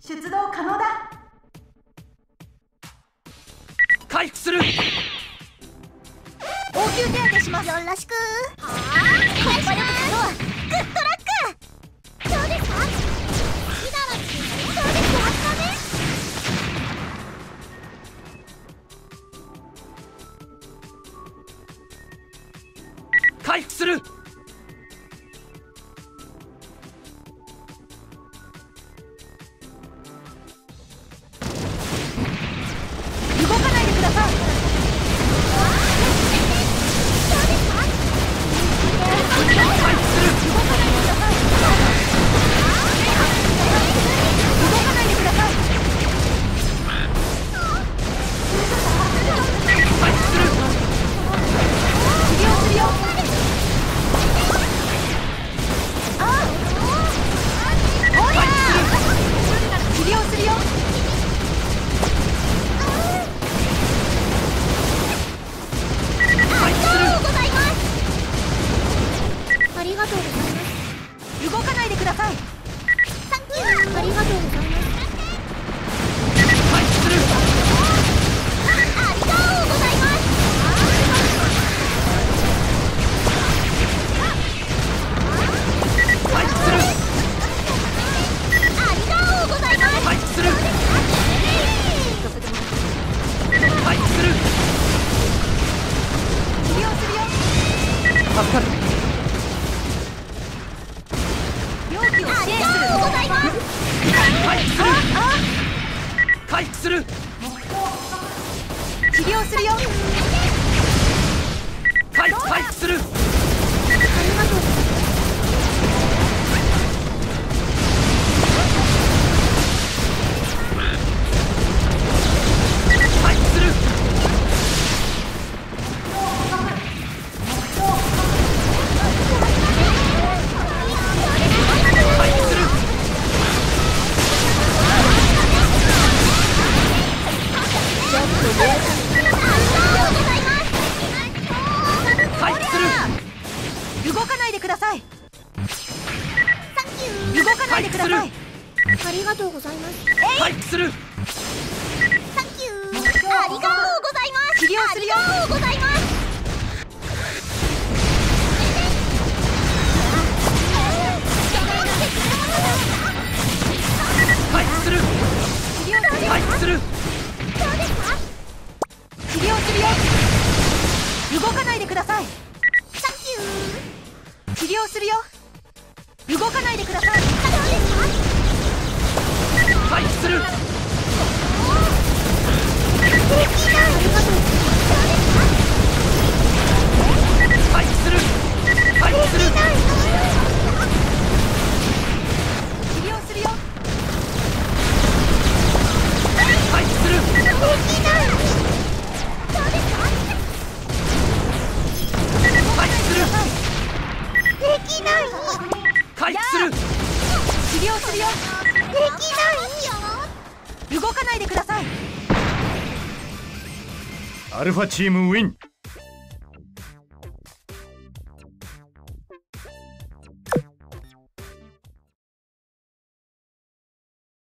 出動可能だ。回復する。応急手当てします。よろしくはーいグッドラック。どうですか？好きならそうですわったね回復する助かる。容器を支援するございます回復するあ。回復する。治療するよ動かないでください。動かないでください。ありがとうございます。回復する。サンキューありがとうございます。治療するよありがとうございます。回復する。治療する。よ回復する治療するよ。動かないでください。サンキュー治療するよ。動かないでください。可能ですか回避する。動かないでください。アルファチームウィン